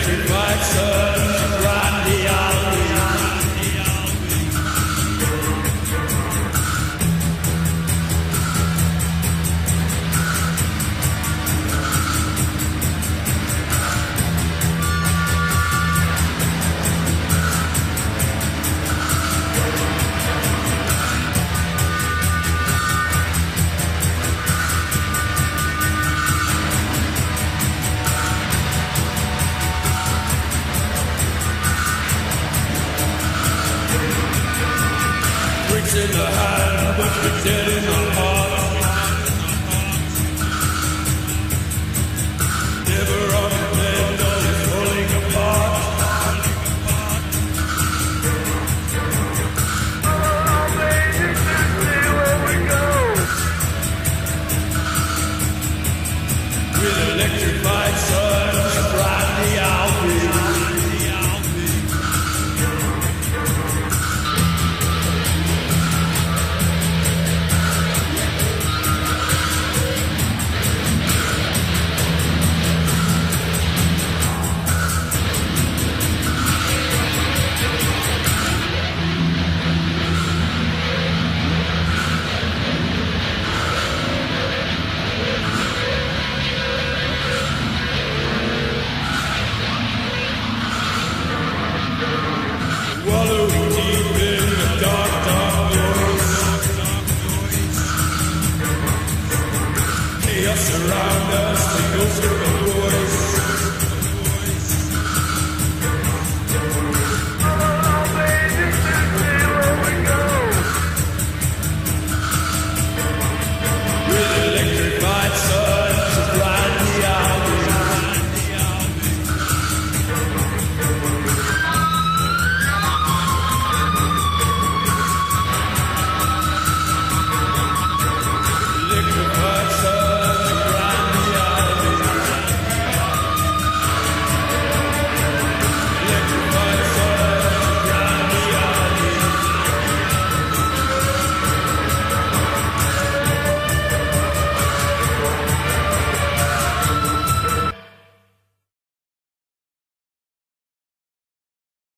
electric lights in the hand, but you're dead in the heart. Never falling apart. With electrified sun, you the outfield. Around us, ghost of the